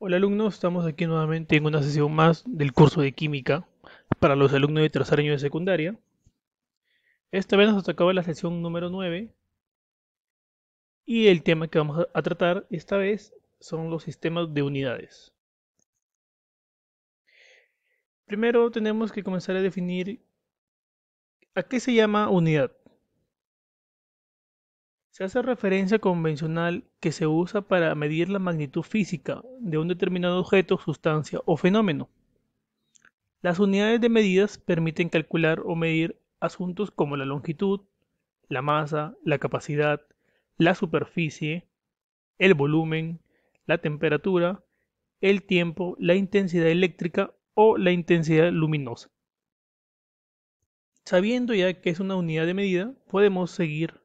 Hola alumnos, estamos aquí nuevamente en una sesión más del curso de química para los alumnos de tercer año de secundaria. Esta vez nos tocaba la sesión número 9 y el tema que vamos a tratar esta vez son los sistemas de unidades. Primero tenemos que comenzar a definir a qué se llama unidad. Se hace referencia convencional que se usa para medir la magnitud física de un determinado objeto, sustancia o fenómeno. Las unidades de medidas permiten calcular o medir asuntos como la longitud, la masa, la capacidad, la superficie, el volumen, la temperatura, el tiempo, la intensidad eléctrica o la intensidad luminosa. Sabiendo ya que es una unidad de medida, podemos seguir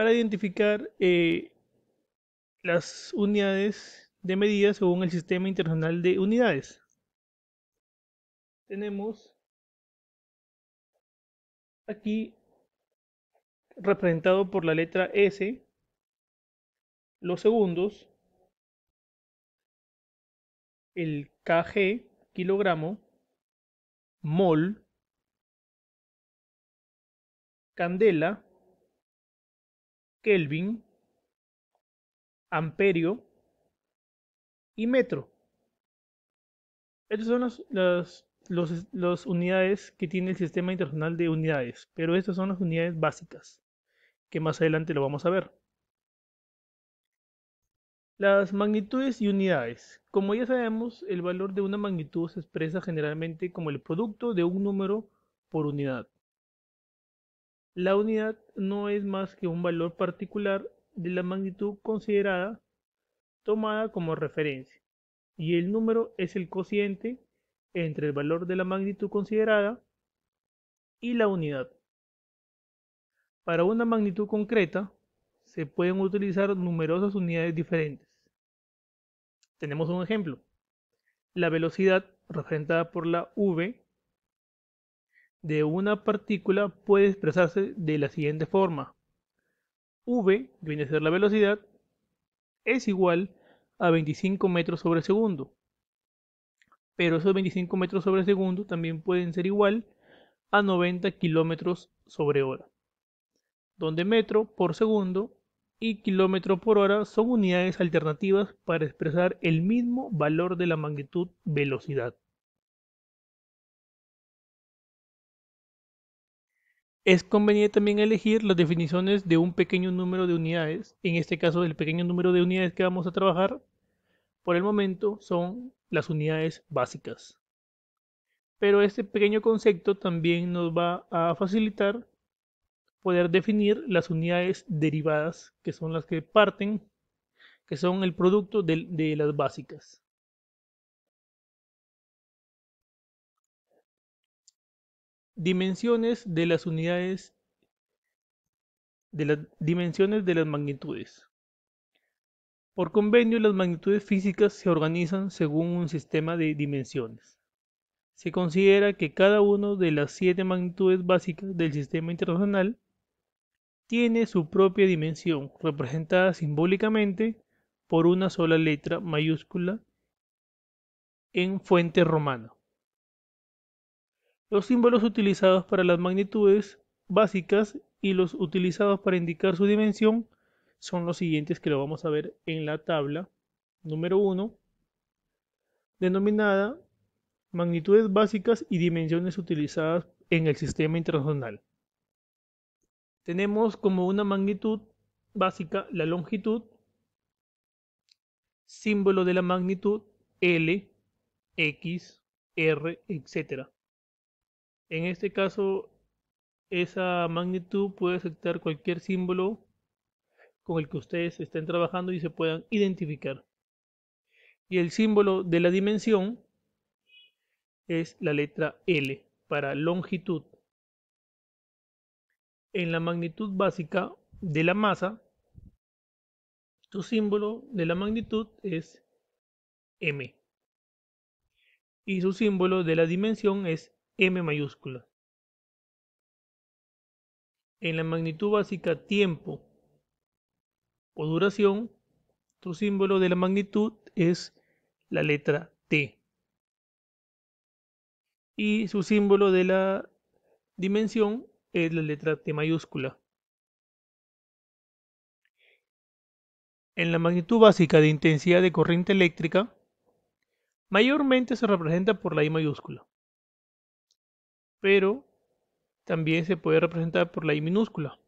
para identificar eh, las unidades de medida según el Sistema Internacional de Unidades. Tenemos aquí representado por la letra S los segundos, el kg, kilogramo, mol, candela, Kelvin, amperio y metro. Estas son las, unidades que tiene el Sistema Internacional de Unidades, pero estas son las unidades básicas, que más adelante lo vamos a ver. Las magnitudes y unidades. Como ya sabemos, el valor de una magnitud se expresa generalmente como el producto de un número por unidad. La unidad no es más que un valor particular de la magnitud considerada tomada como referencia, y el número es el cociente entre el valor de la magnitud considerada y la unidad. Para una magnitud concreta se pueden utilizar numerosas unidades diferentes. Tenemos un ejemplo. La velocidad representada por la v de una partícula puede expresarse de la siguiente forma. V, que viene a ser la velocidad, es igual a 25 metros sobre segundo. Pero esos 25 metros sobre segundo también pueden ser igual a 90 kilómetros sobre hora, donde metro por segundo y kilómetro por hora son unidades alternativas para expresar el mismo valor de la magnitud velocidad. Es conveniente también elegir las definiciones de un pequeño número de unidades. En este caso, el pequeño número de unidades que vamos a trabajar por el momento son las unidades básicas. Pero este pequeño concepto también nos va a facilitar poder definir las unidades derivadas, que son las que parten, que son el producto de, de las básicas. Dimensiones de las unidades de las dimensiones de las magnitudes. Por convenio, las magnitudes físicas se organizan según un sistema de dimensiones. Se considera que cada una de las siete magnitudes básicas del sistema internacional tiene su propia dimensión, representada simbólicamente por una sola letra mayúscula en fuente romana. Los símbolos utilizados para las magnitudes básicas y los utilizados para indicar su dimensión son los siguientes que lo vamos a ver en la tabla número 1, denominada magnitudes básicas y dimensiones utilizadas en el sistema internacional. Tenemos como una magnitud básica la longitud, símbolo de la magnitud L, X, R, etc. En este caso, esa magnitud puede aceptar cualquier símbolo con el que ustedes estén trabajando y se puedan identificar. Y el símbolo de la dimensión es la letra L para longitud. En la magnitud básica de la masa, su símbolo de la magnitud es M. Y su símbolo de la dimensión es M mayúscula. En la magnitud básica tiempo o duración, Su símbolo de la magnitud es la letra T. Y su símbolo de la dimensión es la letra T mayúscula. En la magnitud básica de intensidad de corriente eléctrica, mayormente se representa por la I mayúscula, pero también se puede representar por la I minúscula.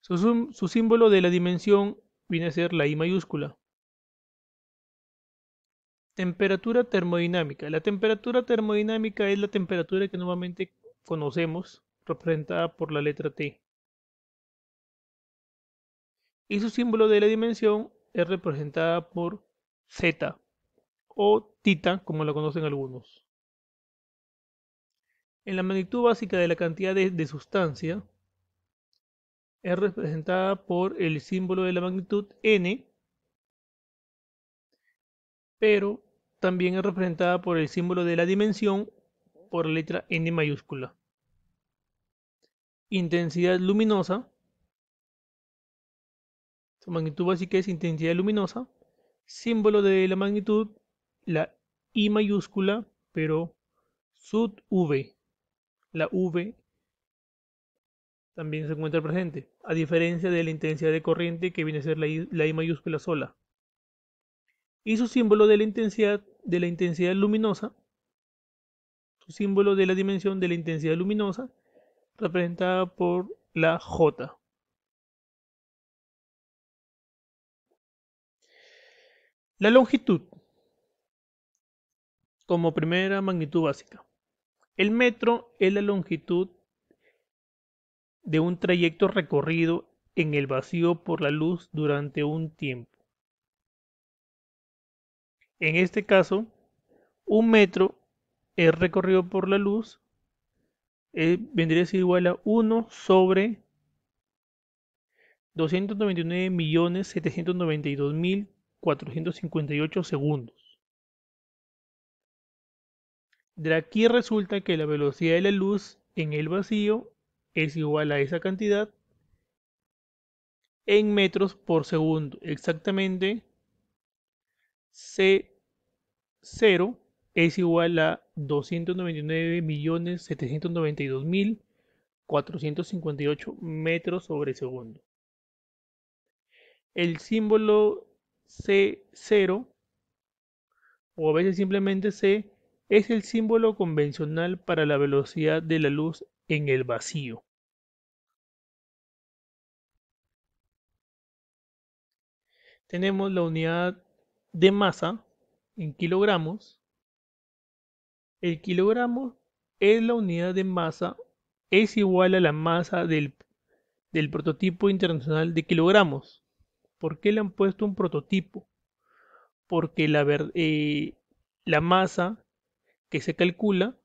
Su, símbolo de la dimensión viene a ser la I mayúscula. Temperatura termodinámica. La temperatura termodinámica es la temperatura que normalmente conocemos, representada por la letra T. Y su símbolo de la dimensión es representada por Z o tita, como la conocen algunos. En la magnitud básica de la cantidad de, sustancia, es representada por el símbolo de la magnitud n, pero también es representada por el símbolo de la dimensión por la letra n mayúscula. Intensidad luminosa. Su magnitud básica es intensidad luminosa. Símbolo de la magnitud, la I mayúscula, pero sub V. La V también se encuentra presente, a diferencia de la intensidad de corriente que viene a ser la I, mayúscula sola. Y su símbolo de la intensidad de la intensidad luminosa, su símbolo de la dimensión de la intensidad luminosa, representada por la J. La longitud como primera magnitud básica. El metro es la longitud de un trayecto recorrido en el vacío por la luz durante un tiempo. En este caso, un metro es recorrido por la luz eh, vendría a ser igual a 1 sobre 299.792.458 segundos. De aquí resulta que la velocidad de la luz en el vacío es igual a esa cantidad en metros por segundo. Exactamente C0 es igual a 299.792.458 metros sobre segundo. El símbolo C0 o a veces simplemente C es el símbolo convencional para la velocidad de la luz en el vacío. Tenemos la unidad de masa en kilogramos. El kilogramo es la unidad de masa, es igual a la masa del, prototipo internacional de kilogramos. ¿Por qué le han puesto un prototipo? Porque la, eh, la masa que se calcula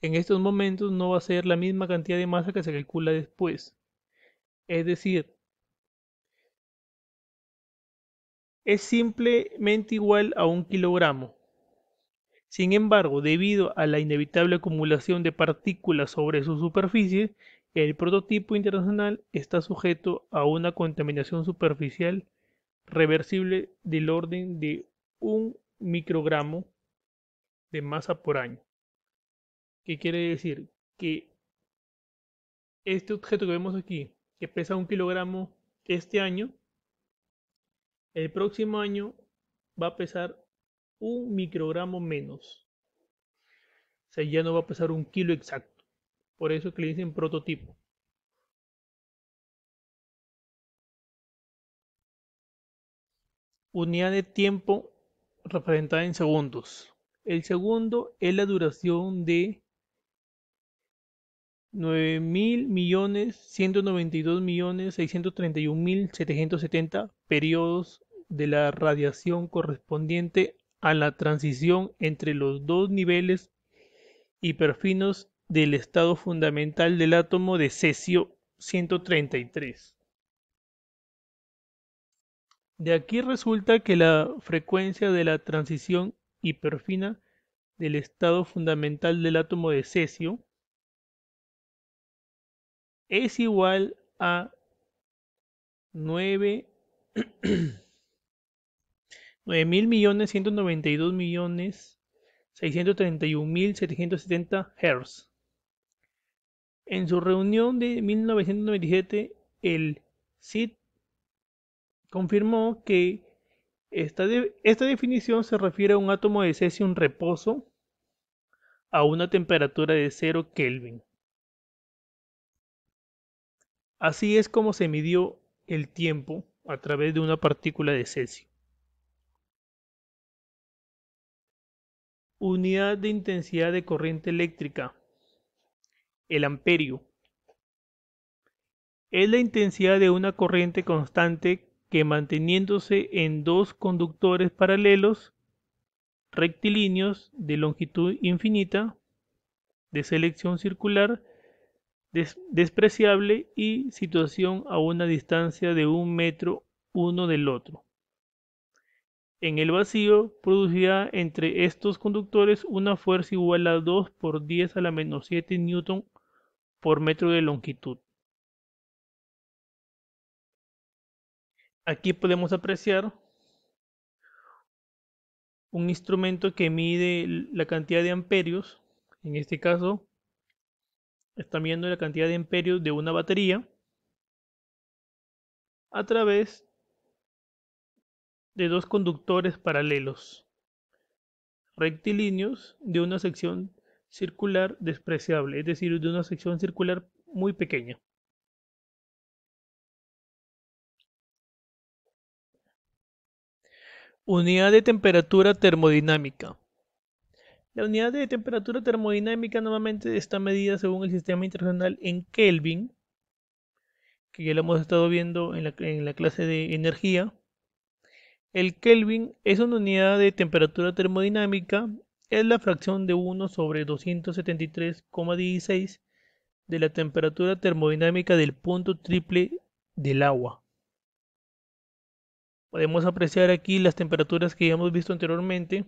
en estos momentos no va a ser la misma cantidad de masa que se calcula después. Es decir, es simplemente igual a un kilogramo. Sin embargo, debido a la inevitable acumulación de partículas sobre su superficie, el prototipo internacional está sujeto a una contaminación superficial reversible del orden de un microgramo de masa por año. ¿Qué quiere decir? Que este objeto que vemos aquí, que pesa un kilogramo este año, el próximo año va a pesar un microgramo menos. O sea, ya no va a pesar un kilo exacto. Por eso que le dicen prototipo. Unidad de tiempo representada en segundos. El segundo es la duración de 9.192.631.770 periodos de la radiación correspondiente a la transición entre los dos niveles hiperfinos del estado fundamental del átomo de cesio 133. De aquí resulta que la frecuencia de la transición hiperfina del estado fundamental del átomo de cesio es igual a 9 9 mil millones 192 millones 631 mil 770 Hz. En su reunión de 1997, el CID confirmó que esta, definición se refiere a un átomo de cesio en reposo a una temperatura de 0 Kelvin. Así es como se midió el tiempo a través de una partícula de cesio. Unidad de intensidad de corriente eléctrica. El amperio. Es la intensidad de una corriente constante que manteniéndose en dos conductores paralelos rectilíneos de longitud infinita, de selección circular, despreciable y situación a una distancia de un metro uno del otro. En el vacío producirá entre estos conductores una fuerza igual a 2 por 10 a la menos 7 newton por metro de longitud. Aquí podemos apreciar un instrumento que mide la cantidad de amperios. En este caso, está midiendo la cantidad de amperios de una batería a través de dos conductores paralelos rectilíneos de una sección circular despreciable, es decir, de una sección circular muy pequeña. Unidad de temperatura termodinámica. La unidad de temperatura termodinámica normalmente está medida según el sistema internacional en Kelvin, que ya lo hemos estado viendo en la, en la clase de energía. El Kelvin es una unidad de temperatura termodinámica, es la fracción de 1 sobre 273,16 de la temperatura termodinámica del punto triple del agua. Podemos apreciar aquí las temperaturas que ya hemos visto anteriormente,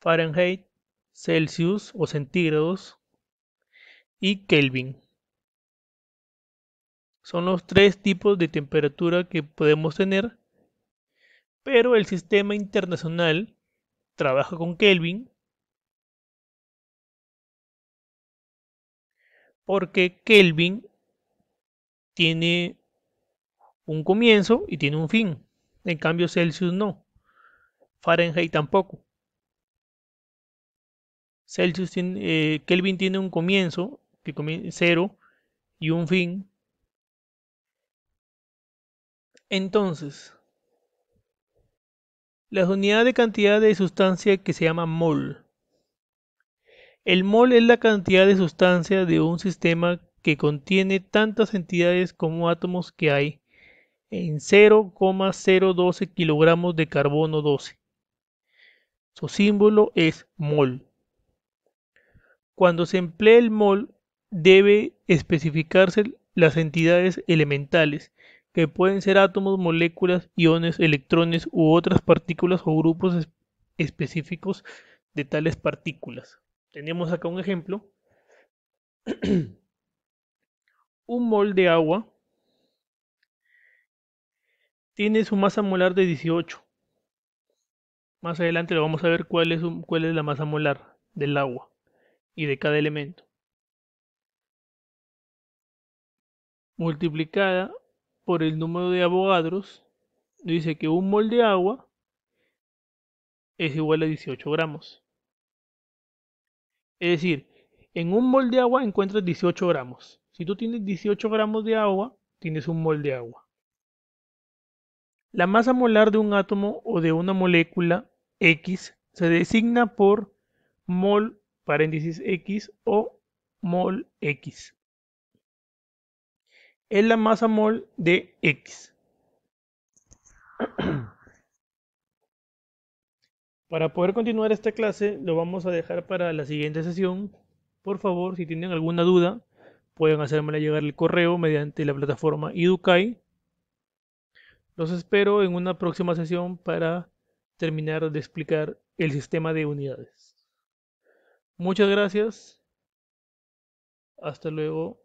Fahrenheit, Celsius o centígrados y Kelvin. Son los tres tipos de temperatura que podemos tener pero el sistema internacional trabaja con Kelvin porque Kelvin tiene un comienzo y tiene un fin. En cambio Celsius no. Fahrenheit tampoco. Celsius tiene, eh, Kelvin tiene un comienzo, que comienza cero, y un fin. Entonces, la unidad de cantidad de sustancia que se llama mol. El mol es la cantidad de sustancia de un sistema que contiene tantas entidades como átomos que hay en 0,012 kilogramos de carbono 12. Su símbolo es mol. Cuando se emplea el mol debe especificarse las entidades elementales que pueden ser átomos, moléculas, iones, electrones u otras partículas o grupos específicos de tales partículas. Tenemos acá un ejemplo. un mol de agua tiene su masa molar de 18. Más adelante lo vamos a ver cuál es, cuál es la masa molar del agua y de cada elemento. Multiplicada por el número de Avogadros, dice que un mol de agua es igual a 18 gramos. Es decir, en un mol de agua encuentras 18 gramos. Si tú tienes 18 gramos de agua, tienes un mol de agua. La masa molar de un átomo o de una molécula X se designa por mol paréntesis X o mol X es la masa mol de X. Para poder continuar esta clase lo vamos a dejar para la siguiente sesión. Por favor, si tienen alguna duda, pueden hacérmela llegar el correo mediante la plataforma Educai. Los espero en una próxima sesión para terminar de explicar el sistema de unidades. Muchas gracias. Hasta luego.